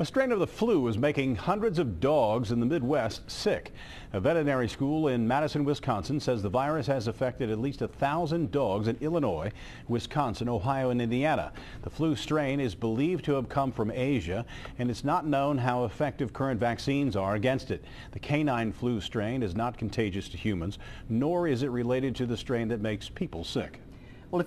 A strain of the flu is making hundreds of dogs in the Midwest sick. A veterinary school in Madison, Wisconsin says the virus has affected at least a thousand dogs in Illinois, Wisconsin, Ohio, and Indiana. The flu strain is believed to have come from Asia, and it's not known how effective current vaccines are against it. The canine flu strain is not contagious to humans, nor is it related to the strain that makes people sick.